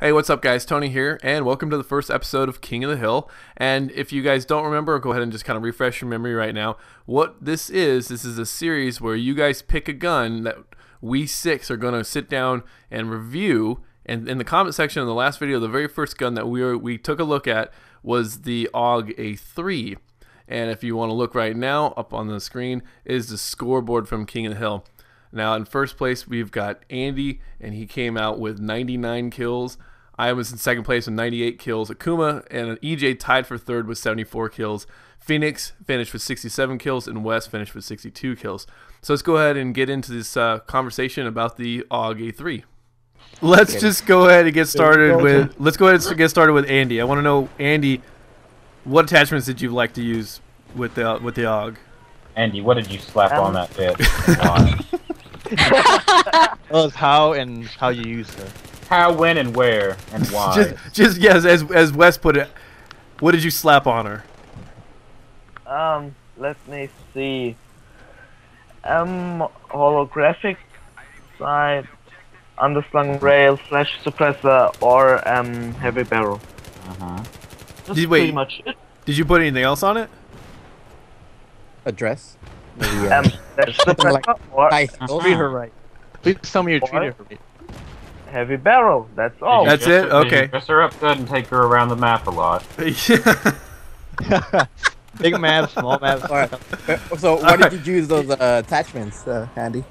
Hey, what's up, guys? Tony here, and welcome to the first episode of King of the Hill. And if you guys don't remember, go ahead and just kind of refresh your memory right now. What this is, this is a series where you guys pick a gun that we six are going to sit down and review. And in the comment section of the last video, the very first gun that we were, we took a look at was the AUG A3. And if you want to look right now, up on the screen is the scoreboard from King of the Hill. Now, in first place, we've got Andy, and he came out with 99 kills. I was in second place with 98 kills. Akuma and EJ tied for third with 74 kills. Phoenix finished with 67 kills, and Wes finished with 62 kills. So let's go ahead and get into this uh, conversation about the AUG A3. Let's okay. just go ahead and get started with. Let's go ahead and get started with Andy. I want to know, Andy, what attachments did you like to use with the with the AUG? Andy, what did you slap um, on that bit? well, it's how and how you use it how, when, and where, and why. just, just yes, as as Wes put it. What did you slap on her? Um, let me see. Um, holographic sight, underslung rail, flash suppressor, or um, heavy barrel. Uh huh. That's did, pretty much it. Did you put anything else on it? A dress? Maybe, uh, um, flash suppressor, like, or... I treat her right. Please tell me you're treating her right heavy barrel. That's all. That's it. okay. Dress her up good and take her around the map a lot. Big map, small map. All right. So, why did you use those uh, attachments, uh, Andy?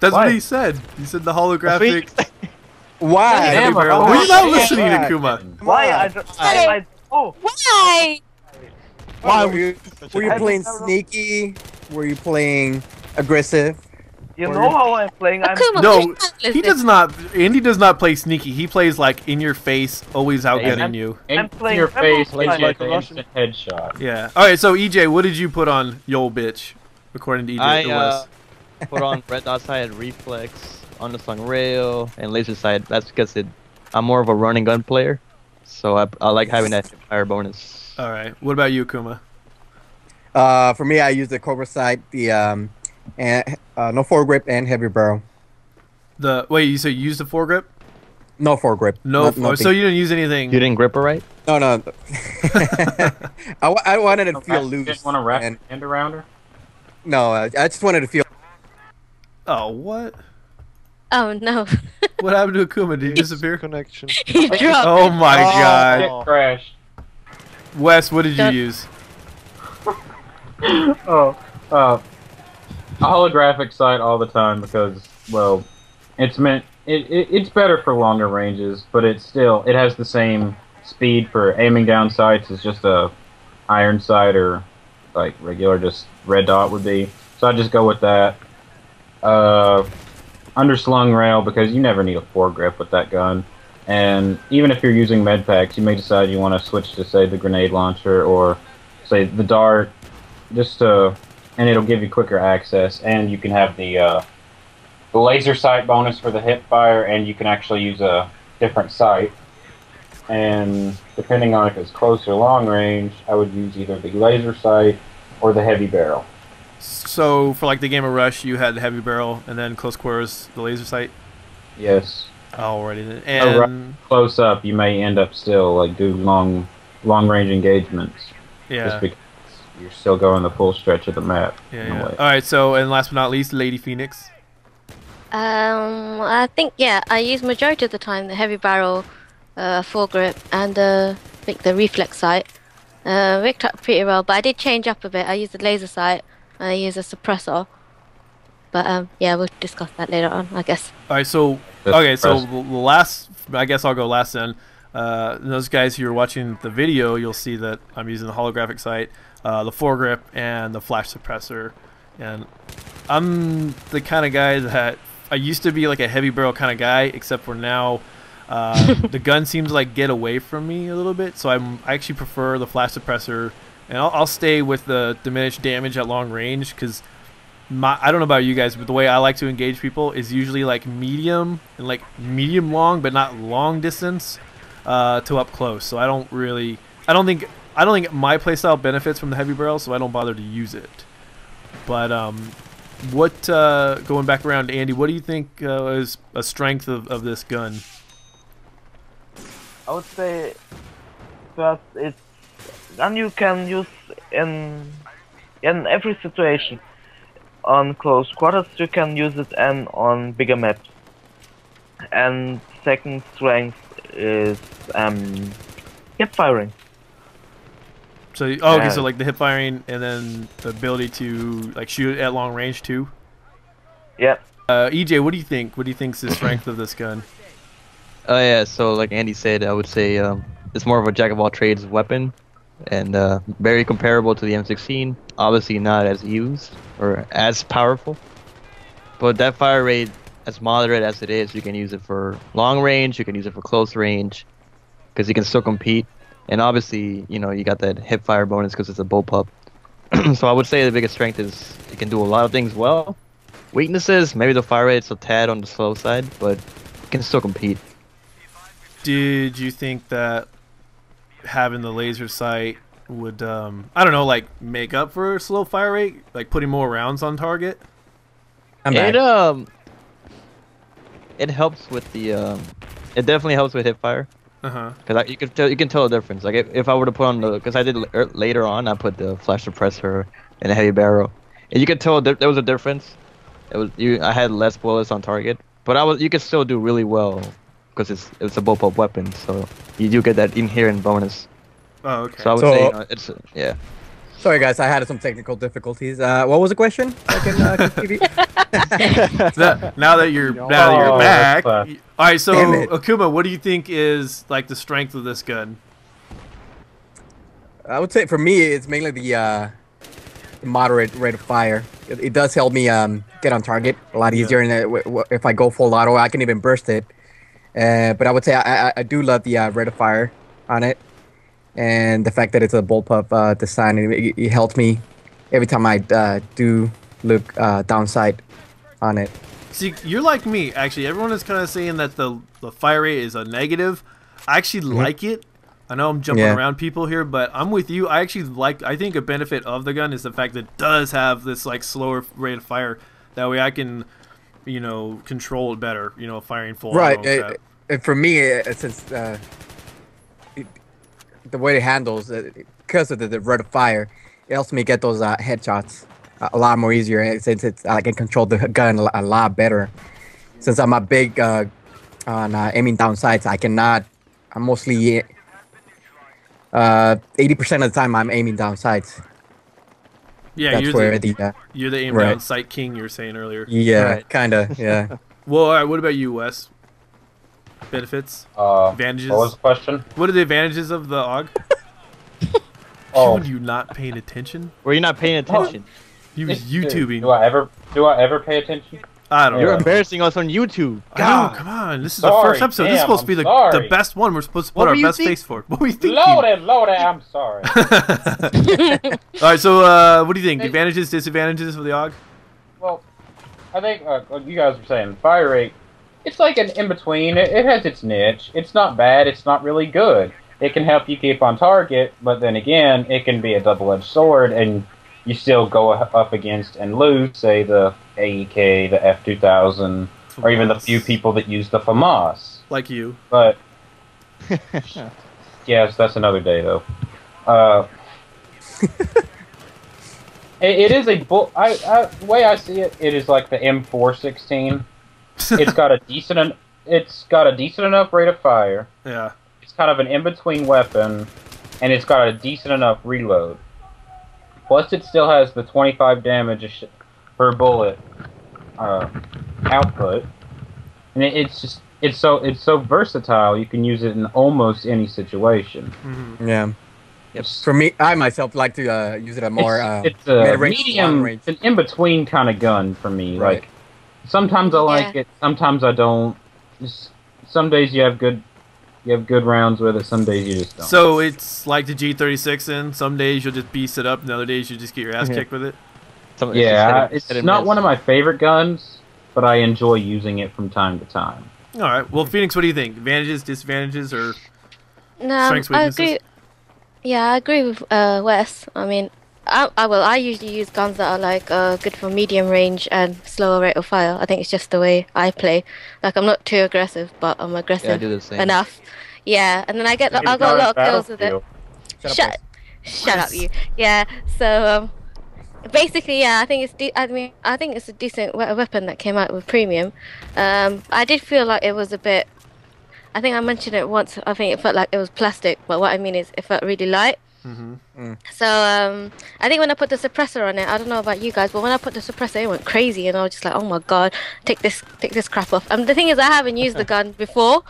That's what? what he said. He said the holographic. Why? Damn, Were you not listening to Kuma? Why? I, I, I, oh. Why? Why were you? Were you playing sneaky? Were you playing aggressive? You know how I'm playing. I'm no, he does not. Andy does not play sneaky. He plays like in your face, always outgunning you. In your face, like, like a Russian headshot. Yeah. All right. So EJ, what did you put on yo bitch? According to EJ, I uh, put on red dot sight, reflex, underslung rail, and laser sight. That's because it. I'm more of a running gun player, so I, I like having that fire bonus. All right. What about you, Kuma? Uh, for me, I use the Cobra sight, the um, and uh, no foregrip and heavy barrel. The wait, you say you use the foregrip? No foregrip. No, not, so you didn't use anything. You didn't grip it right? No, no. I, I wanted to feel loose. You didn't want to wrap and, hand around her? No, I, I just wanted to feel. Oh what? Oh no. what happened to Akuma? Did he disappear? Connection. he dropped. Oh my oh, god. It crashed. Wes, what did you use? oh, uh, a holographic sight all the time because, well, it's meant it, it, it's better for longer ranges, but it's still it has the same speed for aiming down sights as just a iron sight or like regular just red dot would be. So I just go with that. Uh, underslung rail because you never need a foregrip with that gun. And even if you're using med packs, you may decide you want to switch to say the grenade launcher or say the dart, just to and it'll give you quicker access, and you can have the uh, the laser sight bonus for the hip fire, and you can actually use a different sight. And depending on if it's close or long range, I would use either the laser sight or the heavy barrel. So for like the game of Rush, you had the heavy barrel, and then close quarters, the laser sight. Yes. Alrighty. And close up, you may end up still like do long, long range engagements. Yeah you're still going the full stretch of the map. Yeah, yeah. All right. So, and last but not least, Lady Phoenix. Um, I think yeah, I use majority of the time the heavy barrel, uh, foregrip, and uh, I think the reflex sight. Uh, worked out pretty well, but I did change up a bit. I used the laser sight. And I use a suppressor. But um, yeah, we'll discuss that later on, I guess. All right. So okay. So the last, I guess I'll go last then. Uh, those guys who are watching the video, you'll see that I'm using the holographic sight uh, the foregrip, and the flash suppressor. And I'm the kind of guy that I used to be like a heavy barrel kind of guy, except for now uh, the gun seems like get away from me a little bit. So I'm I actually prefer the flash suppressor, and I'll, I'll stay with the diminished damage at long range because my I don't know about you guys, but the way I like to engage people is usually like medium and like medium long, but not long distance uh, to up close. So I don't really I don't think I don't think my playstyle benefits from the heavy barrel, so I don't bother to use it. But um, what uh, going back around Andy, what do you think uh, is a strength of, of this gun? I would say that it's and you can use in in every situation. On close quarters, you can use it and on bigger maps. And second strength is um, hip firing. So oh, okay, Yeah. so like the hip firing and then the ability to like shoot at long range too. Yeah. Uh, EJ, what do you think? What do you think's the strength of this gun? Oh yeah, so like Andy said, I would say um, it's more of a jack of all trades weapon, and uh, very comparable to the M16. Obviously not as used or as powerful, but that fire rate, as moderate as it is, you can use it for long range. You can use it for close range, because you can still compete. And obviously, you know, you got that hip fire bonus because it's a bullpup. so I would say the biggest strength is it can do a lot of things well. Weaknesses, maybe the fire rate's a tad on the slow side, but it can still compete. Did you think that having the laser sight would um I don't know like make up for a slow fire rate, like putting more rounds on target? I'm back. It um, it helps with the um, it definitely helps with hip fire Huh. because you can tell you can tell the difference. Like if, if I were to put on the because I did l- er, later on, I put the flash suppressor and a heavy barrel, and you could tell there, there was a difference. It was you. I had less bullets on target, but I was you could still do really well because it's it's a bullpup weapon, so you do get that inherent bonus. Oh, okay. So I would So- say you know, it's yeah. Sorry, guys, I had some technical difficulties. Uh, what was the question? Can, uh, continue? Now that you're now that you're Oh, back. that's All right, so Akuma, what do you think is like the strength of this gun? I would say for me, it's mainly the uh, moderate rate of fire. It, it does help me um, get on target a lot Yeah. easier. And uh, w- w- if I go full auto, I can even burst it. Uh, but I would say I, I, I do love the uh, rate of fire on it, and the fact that it's a bullpup uh, design. It, it, it helps me every time I uh, do look uh, downside on it. See, you're like me. Actually, everyone is kind of saying that the the fire rate is a negative. I actually like it. I know I'm jumping Yeah. around people here, but I'm with you. I actually like. I think a benefit of the gun is the fact that it does have this like slower rate of fire. That way, I can, you know, control it better. You know, firing full. Right. and uh, that. and for me, uh, since uh, it, the way it handles, uh, because of the, the rate of fire, it helps me get those uh, headshots a, a lot more easier. Since it's I can control the gun a, a lot better. Since I'm a big uh, on uh, aiming down sights, I cannot. I'm mostly. Uh, 80% of the time I'm aiming down sights. yeah, That's you're where the, the, uh, you're the aim right. down sight king. You were saying earlier. yeah, Right. kinda, yeah. Well, all right. What about you, Wes? Benefits, Uh, advantages. what was the question? What are the advantages of the AUG? Oh, Are you not paying attention? Were you not paying attention? He was dude, YouTubing. Do I ever? Do I ever pay attention? I don't You're know. Yeah. embarrassing us on YouTube. I know, come on. This is Sorry, the first episode. this is supposed to be I'm the, the sorry. best one. We're supposed to put What our best think- face for. What were you thinking? Loaded, loaded. I'm sorry. All right, so uh, what do you think? Advantages, disadvantages of the AUG? well, I think uh, you guys were saying, fire rate. It's like an in between. It, it has its niche. It's not bad. It's not really good. It can help you keep on target, but then again, it can be a double-edged sword, and you still go up against and lose, say the AEK, the F2000, or even the few people that use the FAMAS. Like you. But yes, that's another day though. Uh, it, it is a bull. I, I way I see it, it is like the M416. It's got a decent. en- It's got a decent enough rate of fire. yeah. It's kind of an in-between weapon, and it's got a decent enough reload. Plus, it still has the 25 damage sh- per bullet uh, output, and it, it's just it's so it's so versatile. You can use it in almost any situation. hmm Yeah. Yep. For me, I myself like to uh, use it a more uh, it's, it's a medium, long-range. it's an in-between kind of gun for me. Right. Like sometimes I like Yeah. it, sometimes I don't. Just, some days you have good, you have good rounds with it. Some days you just don't. So it's like the G36 in. Some days you'll just beast it up, and other days you just get your ass Yeah. kicked with it. Some- Yeah, just it's not one of my favorite guns, but I enjoy using it from time to time. All right. Well, Phoenix, what do you think? Advantages, disadvantages, or No, Strengths, I weaknesses? agree. Yeah, I agree with uh, Wes. I mean, I, I well, I usually use guns that are like uh, good for medium range and slower rate of fire. I think it's just the way I play. Like I'm not too aggressive, but I'm Yeah, I aggressive do the same. enough. Yeah, and then I get Maybe I got a lot of kills with it. Battlefield. Shut up, Shut, shut up, you. Yeah. So um, basically, yeah, I think it's. De- I mean, I think it's a decent we- weapon that came out with premium. Um, I did feel like it was a bit. I think I mentioned it once. I think it felt like it was plastic, but what I mean is, it felt really light. Mm-hmm. So um, I think when I put the suppressor on it, I don't know about you guys, but when I put the suppressor, it went crazy, and I was just like, oh my god, take this, take this crap off. And the thing is, I haven't used the gun before,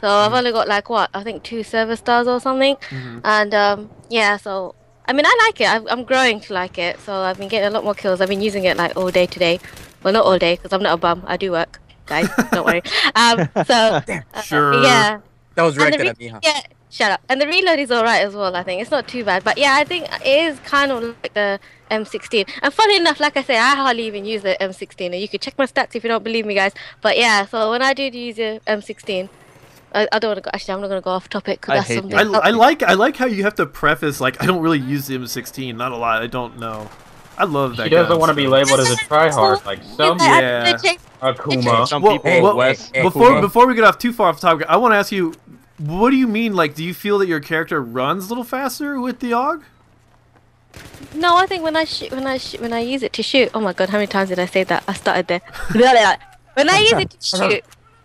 so I've only got like what I think two service stars or something, Mhm. and um, yeah, so I mean, I like it. I'm, I'm growing to like it, so I've been getting a lot more kills. I've been using it like all day today. Well, not all day because I'm not a bum. I do work, guys. don't worry. Um, so uh, Sure. yeah. That was And the directed re- at me, huh? Yeah, shut up. And the reload is alright as well, I think. It's not too bad. But yeah, I think it is kind of like the M16. And funny enough, like I say, I hardly even use the M16. And you could check my stats if you don't believe me, guys. But yeah, so when I did use the M16, I, I don't want to go. Actually, I'm not going to go off topic because I that's hate something. you. I, I like I like how you have to preface like I don't really use the M16, not a lot. I don't know. I love that. She doesn't gun, want to be labeled as a tryhard like some I- I Yeah. Akuma. Some Well, people, hey, well, Wes, hey, before before we get off too far off topic, I want to ask you, what do you mean? Like, do you feel that your character runs a little faster with the AUG? No, I think when I shoot, when I shoot, when I use it to shoot. Oh my god, how many times did I say that? I started there. when I use it to shoot,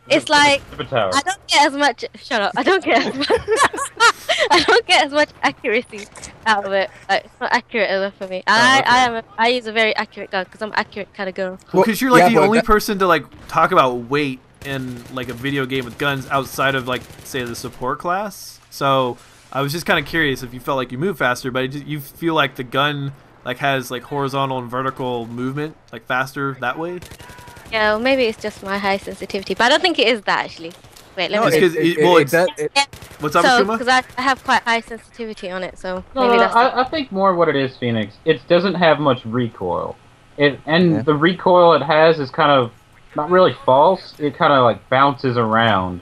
it's like I don't get as much. Shut up! I don't get as much. I don't get as much accuracy out of it. Like, it's not accurate enough for me. I, okay. I am. A, I use a very accurate gun because I'm an accurate kind of girl. Well, because you're like yeah, the only person to like talk about weight in like a video game with guns outside of like say the support class. So I was just kind of curious if you felt like you move faster, but just, you feel like the gun like has like horizontal and vertical movement like faster that way. Yeah, well, maybe it's just my high sensitivity, but I don't think it is that actually. Wait, let No, me. It's 'cause it, it- it, well, it, it's- it, Yeah, What's up, so because I, I have quite high sensitivity on it, so No, maybe no, that's. I, I think more what it is, Phoenix. It doesn't have much recoil. It and Yeah. the recoil it has is kind of not really false. It kind of like bounces around.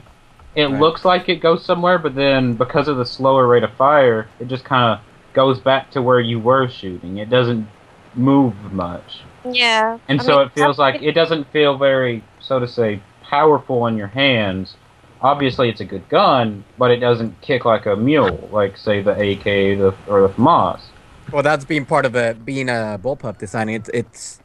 It Right. looks like it goes somewhere, but then because of the slower rate of fire, it just kind of goes back to where you were shooting. It doesn't move much, yeah. and I so mean, it feels like it doesn't feel very, so to say, powerful in your hands. Obviously, it's a good gun, but it doesn't kick like a mule, like say the AK the, or the FAMAS. well, that's being part of a being a bullpup design. It's it's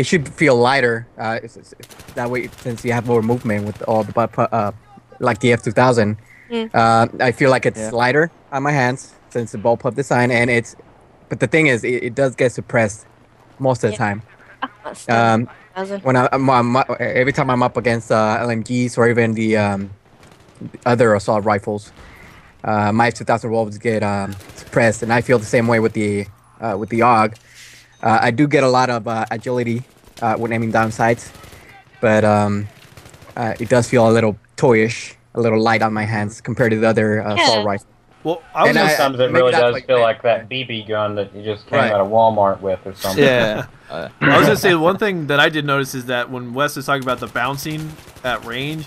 it should feel lighter. Uh, it's, it's, that way, since you have more movement with all the butt, uh, like the F two thousand. Mm. Uh, I feel like it's Yeah. lighter on my hands since the bullpup design, and it's. But the thing is, it, it does get suppressed most of the Yeah. time. Um, when I, I'm, I'm every time I'm up against uh, LMGs or even the um, other assault rifles, uh, my 2000 wolves get um, suppressed, and I feel the same way with the uh, with the AUG. Uh, I do get a lot of uh, agility uh, when aiming down sights, but um, uh, it does feel a little toyish, a little light on my hands compared to the other uh, Yeah. assault rifles. Well, I was And gonna I- s- Sometimes it really does like feel that. like that BB gun that you just came Right. out of Walmart with or something. yeah. Uh, I was gonna say one thing that I did notice is that when Wes was talking about the bouncing at range,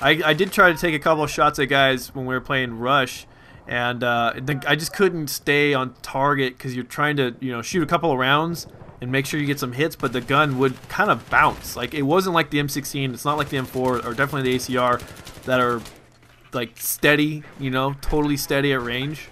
I, I did try to take a couple of shots at guys when we were playing Rush, and uh, the, I just couldn't stay on target because you're trying to you know shoot a couple of rounds and make sure you get some hits, but the gun would kind of bounce. Like it wasn't like the M16, it's not like the M4 or definitely the ACR that are like steady, you know, totally steady at range.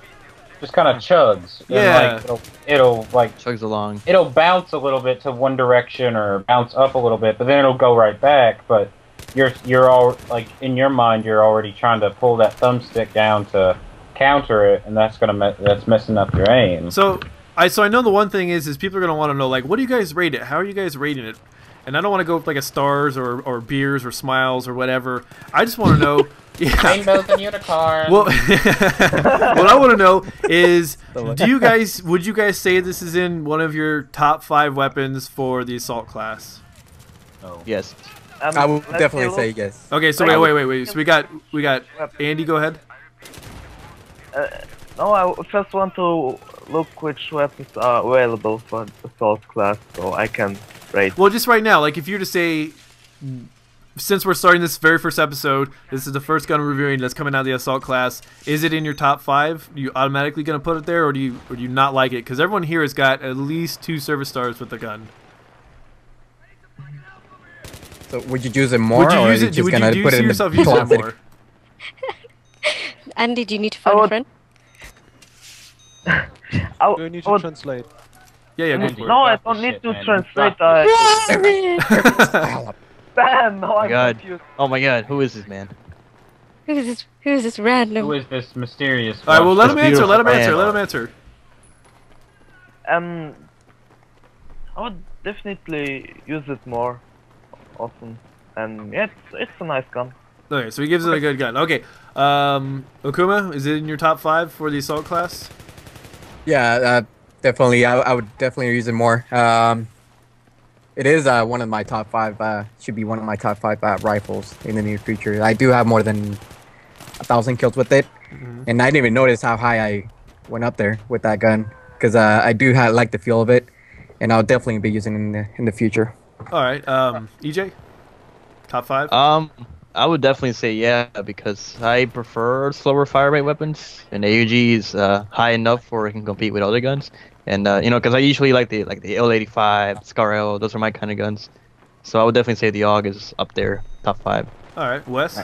Just kind of chugs. and, Yeah. like, it'll, it'll like chugs along. it'll bounce a little bit to one direction or bounce up a little bit, but then it'll go right back. But you're you're all like in your mind, you're already trying to pull that thumbstick down to counter it, and that's gonna me- that's messing up your aim. So I so I know the one thing is is people are gonna want to know like what do you guys rate it? How are you guys rating it? And I don't want to go with like a stars or, or beers or smiles or whatever. I just want to know. Yeah. Rainbows and unicorns. Well, what I want to know is, do you guys would you guys say this is in one of your top five weapons for the assault class? Oh. Yes. Um, I would definitely say yes. Okay, so wait, wait, wait, wait. So we got we got Andy. Go ahead. Uh, no, I w- first want to look which weapons are available for assault class, so I can rate. Well, just right now, like if you were to say, since we're starting this very first episode, this is the first gun reviewing that's coming out of the assault class. Is it in your top five? Are you automatically going to put it there, or do you or do you not like it? Because everyone here has got at least two service stars with the gun. So would you use it more, would you or use are you it? just Would gonna you, put do it in see the yourself using it closet? more? Andy, do you need to I phone a friend? I, Do I need I to would- translate? Yeah, yeah, go Andy, for it. no, I don't need shit, to man. translate. Got I Damn, no, I'm God. confused. Oh my god, who is this man? Who is this? Who is this random? Who is this mysterious? All right, well, let him answer. Let him answer. Let him answer. Um, I would definitely use it more often. And yeah, it's, it's a nice gun. Okay, so he gives it a good gun. Okay, um, Akuma, is it in your top five for the assault class? Yeah, uh, definitely. I, I would definitely use it more. Um, it is uh, one of my top five. Uh, should be one of my top five uh, rifles in the near future. I do have more than a thousand kills with it, Mhm. and I didn't even notice how high I went up there with that gun because uh, I do ha- like the feel of it, and I'll definitely be using it in the in the future. All right, um, EJ, top five. Um, I would definitely say yeah because I prefer slower fire rate weapons, and AUG is uh, high enough for it can compete with other guns. And uh, you know, because I usually like the like the L85, Scar L, those are my kind of guns. So I would definitely say the AUG is up there, top five. All right, Wes.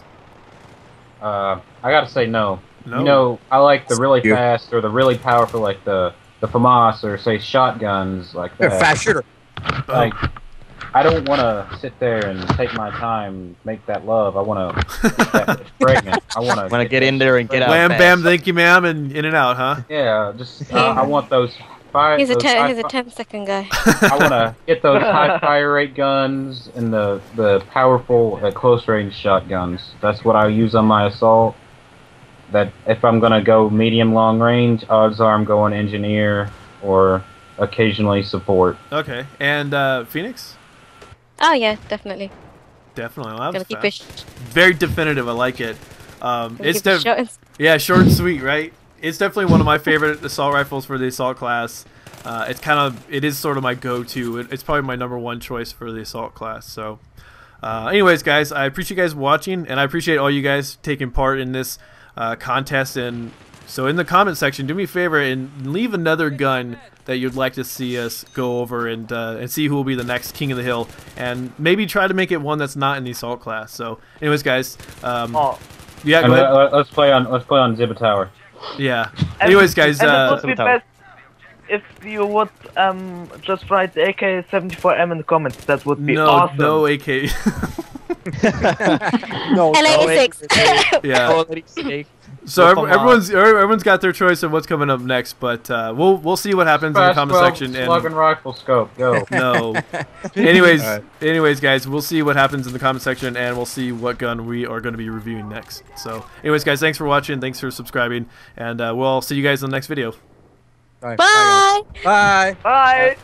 Uh, I gotta say no. No. You know, I like the really You. fast or the really powerful, like the the FAMAS or say shotguns like that. Fast shooter. Like, I don't want to sit there and take my time, make that love. I want to get that pregnant. I want to. Wanna get in there and get out Wham, fast. bam, thank you, ma'am, and in and out, huh? Yeah, just uh, I want those five. He's a those ten. high He's a fi- 10 second guy. I want to get those high fire rate guns and the the powerful uh, close range shotguns. That's what I use on my assault. That if I'm gonna go medium long range, odds are I'm going engineer or occasionally support. Okay, and uh, Phoenix. Oh yeah, definitely. Definitely, well, that keep it. very definitive. I like it. Um, it's keep it short and Yeah, short and sweet, right? It's definitely one of my favorite assault rifles for the assault class. Uh, it's kind of, it is sort of my go-to. It, it's probably my number one choice for the assault class. So, uh, anyways, guys, I appreciate you guys watching, and I appreciate all you guys taking part in this uh, contest. And so, in the comment section, do me a favor and leave another gun that you'd like to see us go over and uh, and see who will be the next king of the hill, and maybe try to make it one that's not in the assault class. So, anyways, guys, um, Oh, yeah, go ahead. let, us play on let's play on Ziba Tower. Yeah. and- Anyways, guys, and uh, it would be best if you would um just write AK-74M in the comments. That would be no, awesome. no AK. no, LA6. yeah. Quality steak. So no everyone's everyone's got their choice of what's coming up next, but uh, we'll we'll see what happens in the comment 12 section. slug and And rifle scope. Go. no. anyways, Alright. anyways, guys, we'll see what happens in the comment section, and we'll see what gun we are going to be reviewing next. So, anyways, guys, thanks for watching, thanks for subscribing, and uh, we'll see you guys in the next video. All right, Bye. Bye. Bye.